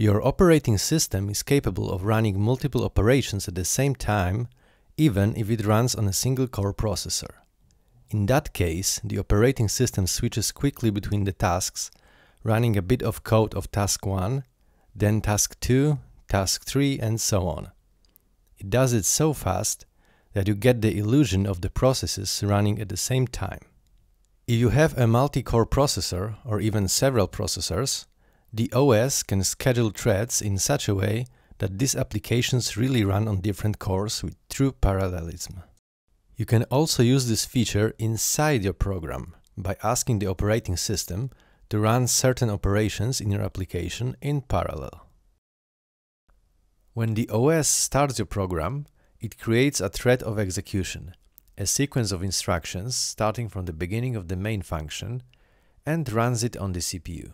Your operating system is capable of running multiple operations at the same time, even if it runs on a single core processor. In that case, the operating system switches quickly between the tasks, running a bit of code of task 1, then task 2, task 3, and so on. It does it so fast that you get the illusion of the processes running at the same time. If you have a multi-core processor, or even several processors, the OS can schedule threads in such a way that these applications really run on different cores with true parallelism. You can also use this feature inside your program by asking the operating system to run certain operations in your application in parallel. When the OS starts your program, it creates a thread of execution, a sequence of instructions starting from the beginning of the main function, and runs it on the CPU.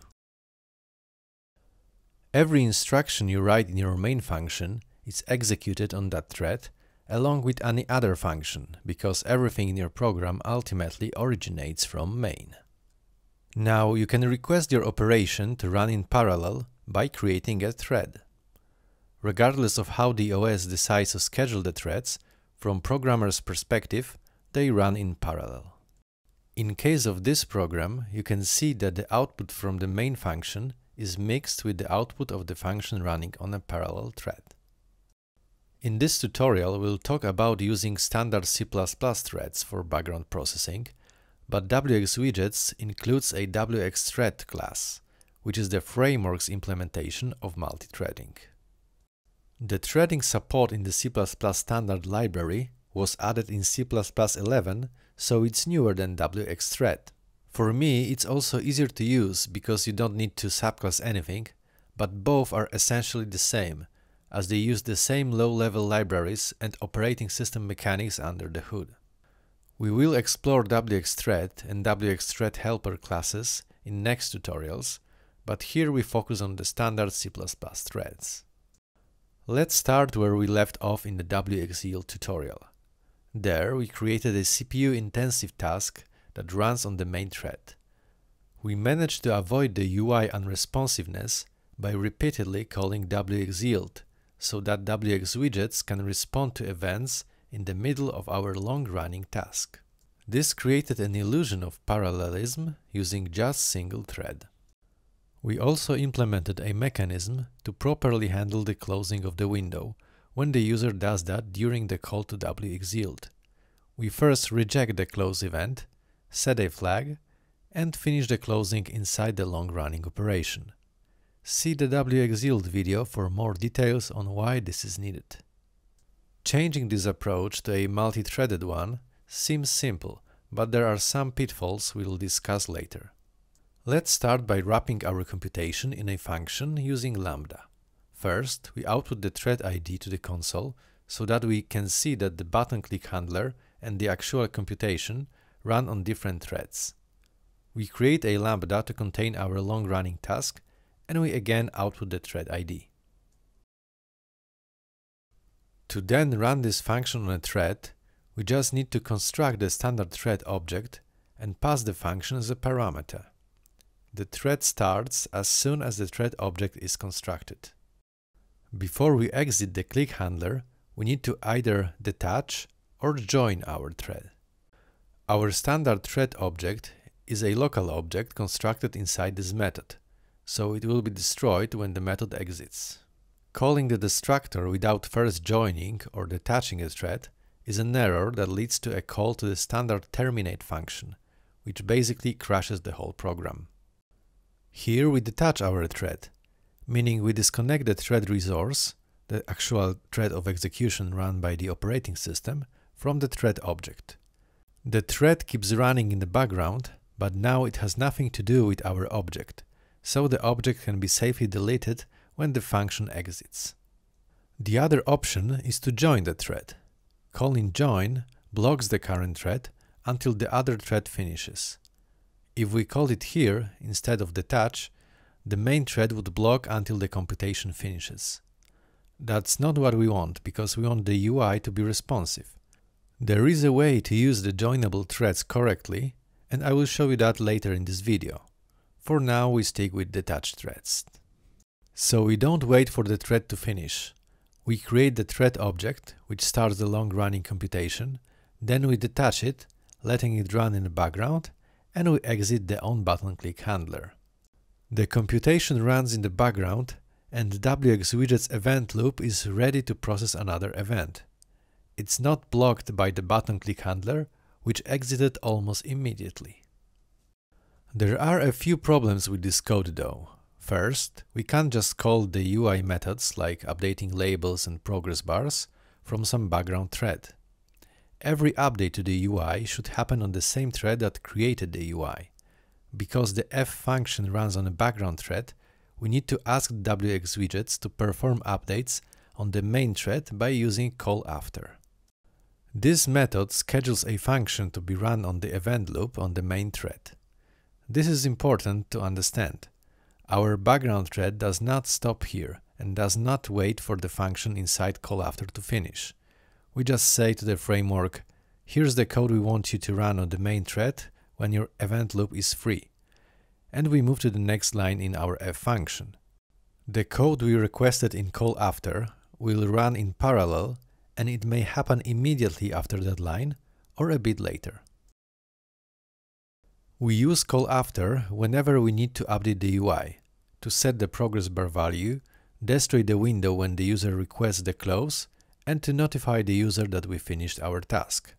Every instruction you write in your main function is executed on that thread along with any other function, because everything in your program ultimately originates from main. Now you can request your operation to run in parallel by creating a thread. Regardless of how the OS decides to schedule the threads, from programmer's perspective, they run in parallel. In case of this program, you can see that the output from the main function is mixed with the output of the function running on a parallel thread. In this tutorial, we'll talk about using standard C++ threads for background processing, but wxWidgets includes a wxThread class, which is the framework's implementation of multi-threading. The threading support in the C++ standard library was added in C++11, so it's newer than wxThread. For me, it's also easier to use because you don't need to subclass anything, but both are essentially the same, as they use the same low-level libraries and operating system mechanics under the hood. We will explore wxThread and wxThread helper classes in next tutorials, but here we focus on the standard C++ threads. Let's start where we left off in the wxYield tutorial. There we created a CPU-intensive task that runs on the main thread. We managed to avoid the UI unresponsiveness by repeatedly calling wxYield so that wxWidgets can respond to events in the middle of our long-running task. This created an illusion of parallelism using just single thread. We also implemented a mechanism to properly handle the closing of the window when the user does that during the call to wxYield. We first reject the close event, set a flag, and finish the closing inside the long-running operation. See the wxYield video for more details on why this is needed. Changing this approach to a multi-threaded one seems simple, but there are some pitfalls we'll discuss later. Let's start by wrapping our computation in a function using lambda. First, we output the thread ID to the console so that we can see that the button click handler and the actual computation run on different threads. We create a lambda to contain our long-running task and we again output the thread ID. To then run this function on a thread, we just need to construct the standard thread object and pass the function as a parameter. The thread starts as soon as the thread object is constructed. Before we exit the click handler, we need to either detach or join our thread. Our standard thread object is a local object constructed inside this method, so it will be destroyed when the method exits. Calling the destructor without first joining or detaching a thread is an error that leads to a call to the standard terminate function, which basically crashes the whole program. Here we detach our thread, meaning we disconnect the thread resource, the actual thread of execution run by the operating system, from the thread object. The thread keeps running in the background, but now it has nothing to do with our object, so the object can be safely deleted when the function exits. The other option is to join the thread. Calling join blocks the current thread until the other thread finishes. If we call it here instead of detach, the main thread would block until the computation finishes. That's not what we want because we want the UI to be responsive. There is a way to use the joinable threads correctly and I will show you that later in this video. For now we stick with detached threads. So we don't wait for the thread to finish. We create the thread object, which starts the long-running computation, then we detach it, letting it run in the background, and we exit the onButtonClick handler. The computation runs in the background and WXWidget's event loop is ready to process another event. It's not blocked by the button click handler, which exited almost immediately. There are a few problems with this code though. First, we can't just call the UI methods like updating labels and progress bars from some background thread. Every update to the UI should happen on the same thread that created the UI. Because the f function runs on a background thread, we need to ask wxWidgets to perform updates on the main thread by using CallAfter. This method schedules a function to be run on the event loop on the main thread. This is important to understand. Our background thread does not stop here and does not wait for the function inside CallAfter to finish. We just say to the framework, here's the code we want you to run on the main thread when your event loop is free. And we move to the next line in our f function. The code we requested in CallAfter will run in parallel and it may happen immediately after that line or a bit later. We use CallAfter whenever we need to update the UI, to set the progress bar value, destroy the window when the user requests the close, and to notify the user that we finished our task.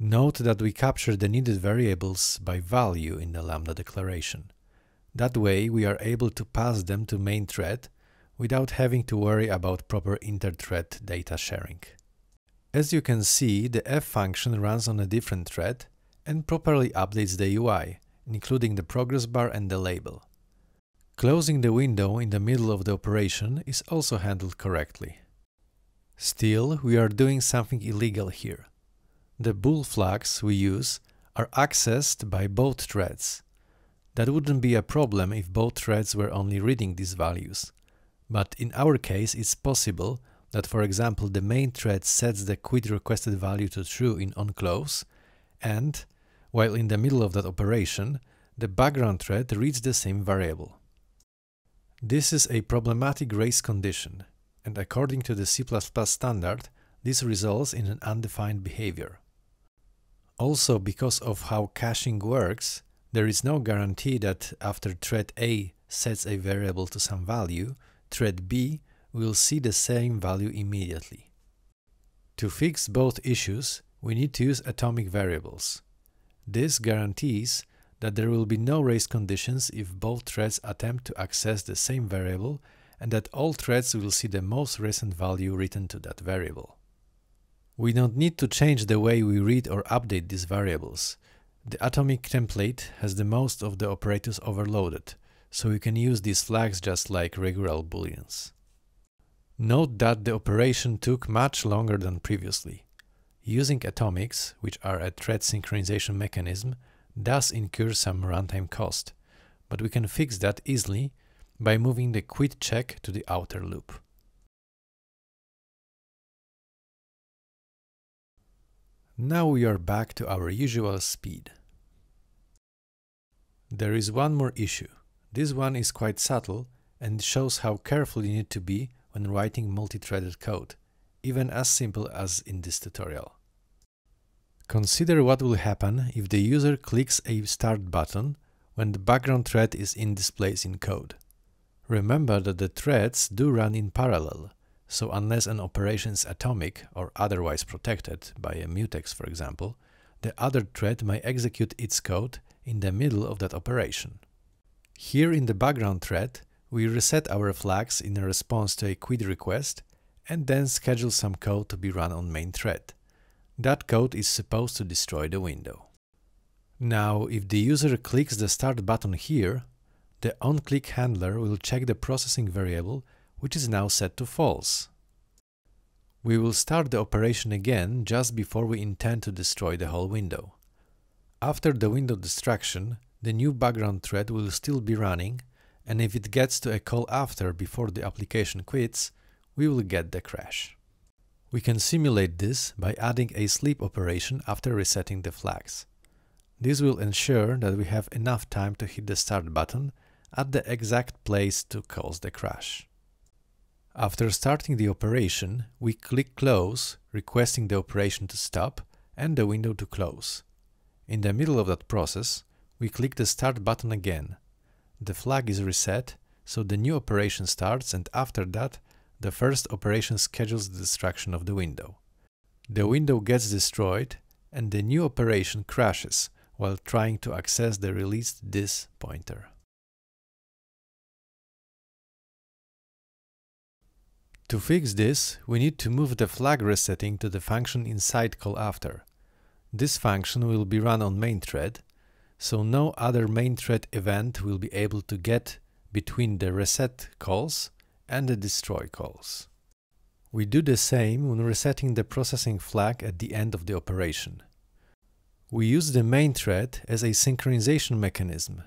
Note that we capture the needed variables by value in the Lambda declaration. That way we are able to pass them to main thread without having to worry about proper inter-thread data sharing. As you can see, the f function runs on a different thread and properly updates the UI, including the progress bar and the label. Closing the window in the middle of the operation is also handled correctly. Still, we are doing something illegal here. The bool flags we use are accessed by both threads. That wouldn't be a problem if both threads were only reading these values. But in our case, it's possible that, for example, the main thread sets the quit requested value to true in onClose, and, while in the middle of that operation, the background thread reads the same variable. This is a problematic race condition, and according to the C++ standard, this results in an undefined behavior. Also, because of how caching works, there is no guarantee that after thread A sets a variable to some value, thread B will see the same value immediately. To fix both issues, we need to use atomic variables. This guarantees that there will be no race conditions if both threads attempt to access the same variable and that all threads will see the most recent value written to that variable. We don't need to change the way we read or update these variables. The atomic template has the most of the operators overloaded, so you can use these flags just like regular booleans. Note that the operation took much longer than previously. Using atomics, which are a thread synchronization mechanism, does incur some runtime cost, but we can fix that easily by moving the quit check to the outer loop. Now we are back to our usual speed. There is one more issue. This one is quite subtle and shows how careful you need to be when writing multi-threaded code, even as simple as in this tutorial. Consider what will happen if the user clicks a start button when the background thread is in displays in code. Remember that the threads do run in parallel, so unless an operation is atomic or otherwise protected by a mutex for example, the other thread may execute its code in the middle of that operation. Here in the background thread, we reset our flags in response to a quit request and then schedule some code to be run on main thread. That code is supposed to destroy the window. Now, if the user clicks the start button here, the onClick handler will check the processing variable which is now set to false. We will start the operation again just before we intend to destroy the whole window. After the window destruction, the new background thread will still be running, and if it gets to a CallAfter before the application quits, we will get the crash. We can simulate this by adding a sleep operation after resetting the flags. This will ensure that we have enough time to hit the start button at the exact place to cause the crash. After starting the operation, we click Close, requesting the operation to stop and the window to close. In the middle of that process, we click the Start button again. The flag is reset, so the new operation starts and after that, the first operation schedules the destruction of the window. The window gets destroyed and the new operation crashes while trying to access the released this pointer. To fix this, we need to move the flag resetting to the function inside CallAfter. This function will be run on main thread, so no other main thread event will be able to get between the reset calls and the destroy calls. We do the same when resetting the processing flag at the end of the operation. We use the main thread as a synchronization mechanism.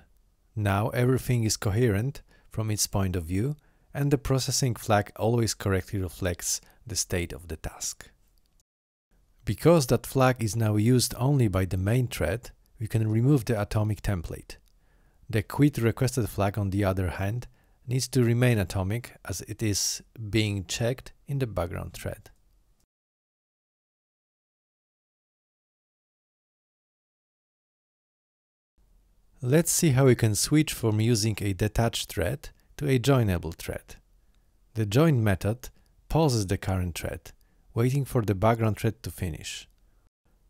Now everything is coherent from its point of view and the processing flag always correctly reflects the state of the task. Because that flag is now used only by the main thread, we can remove the atomic template. The quit requested flag on the other hand needs to remain atomic as it is being checked in the background thread. Let's see how we can switch from using a detached thread to a joinable thread. The join method pauses the current thread, waiting for the background thread to finish.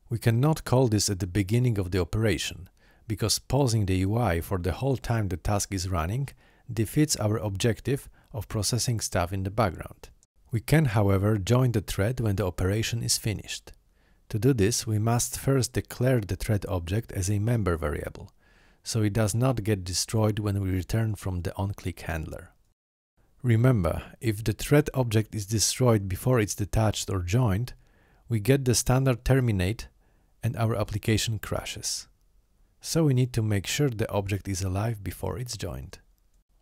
We cannot call this at the beginning of the operation, because pausing the UI for the whole time the task is running defeats our objective of processing stuff in the background. We can, however, join the thread when the operation is finished. To do this, we must first declare the thread object as a member variable, so it does not get destroyed when we return from the onClick handler. Remember, if the thread object is destroyed before it's detached or joined, we get the standard terminate and our application crashes. So we need to make sure the object is alive before it's joined.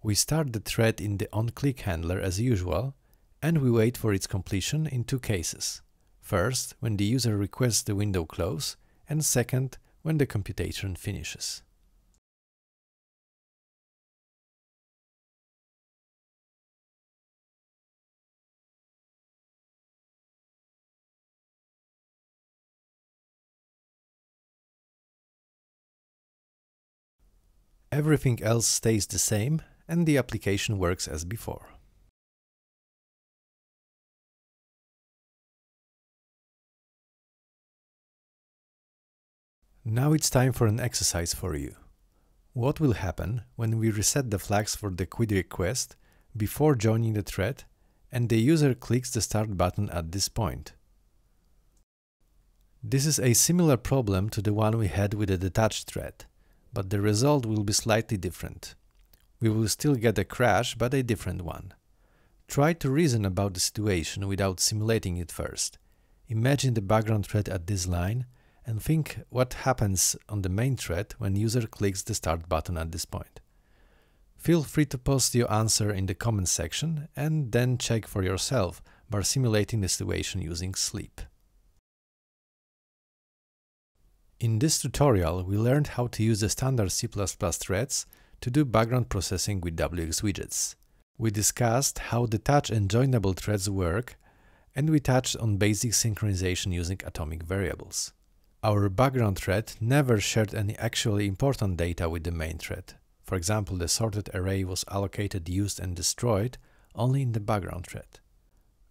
We start the thread in the onClick handler as usual, and we wait for its completion in two cases. First, when the user requests the window close, and second, when the computation finishes. Everything else stays the same and the application works as before. Now it's time for an exercise for you. What will happen when we reset the flags for the quit request before joining the thread and the user clicks the start button at this point? This is a similar problem to the one we had with the detached thread but the result will be slightly different. We will still get a crash, but a different one. Try to reason about the situation without simulating it first. Imagine the background thread at this line and think what happens on the main thread when user clicks the start button at this point. Feel free to post your answer in the comments section and then check for yourself by simulating the situation using sleep. In this tutorial, we learned how to use the standard C++ threads to do background processing with wxWidgets. We discussed how detach and joinable threads work, and we touched on basic synchronization using atomic variables. Our background thread never shared any actually important data with the main thread. For example, the sorted array was allocated, used and destroyed only in the background thread.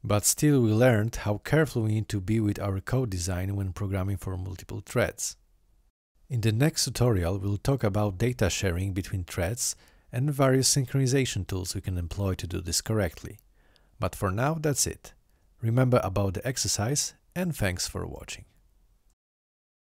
But still we learned how careful we need to be with our code design when programming for multiple threads. In the next tutorial we'll talk about data sharing between threads and various synchronization tools we can employ to do this correctly. But for now that's it. Remember about the exercise and thanks for watching.